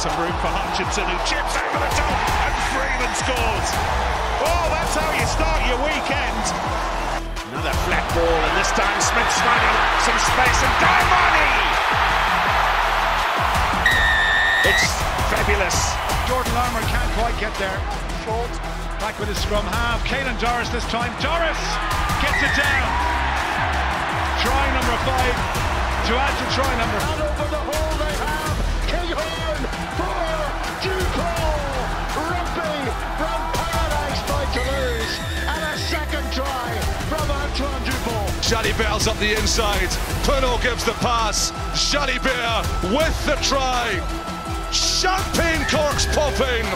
some room for Hutchinson, who chips over the top, and Freeman scores. Oh, that's how you start your weekend. Another flat ball, and this time Smith's finding some space, and Diamani! It's fabulous. Jordan Larmour can't quite get there. Short, back with his scrum half. Caelan Doris this time. Doris gets it down. Try number five to add to try number. Jalibert up the inside. Penaud gives the pass. Jalibert with the try. Champagne corks popping.